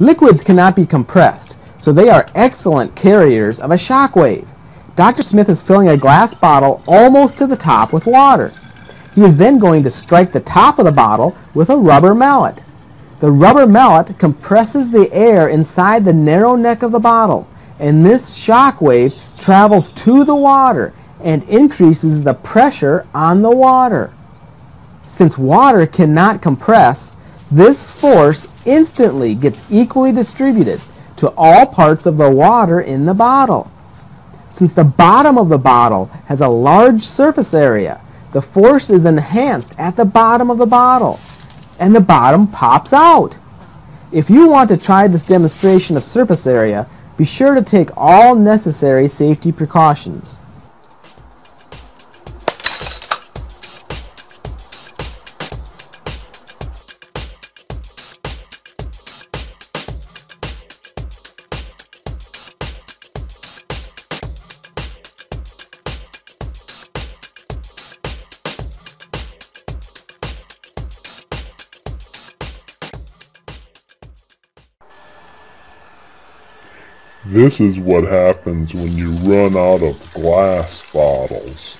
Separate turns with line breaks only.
Liquids cannot be compressed, so they are excellent carriers of a shock wave. Dr. Smith is filling a glass bottle almost to the top with water. He is then going to strike the top of the bottle with a rubber mallet. The rubber mallet compresses the air inside the narrow neck of the bottle, and this shock wave travels to the water and increases the pressure on the water. Since water cannot compress, this force instantly gets equally distributed to all parts of the water in the bottle. Since the bottom of the bottle has a large surface area, the force is enhanced at the bottom of the bottle, and the bottom pops out. If you want to try this demonstration of surface area, be sure to take all necessary safety precautions.
This is what happens when you run out of glass bottles.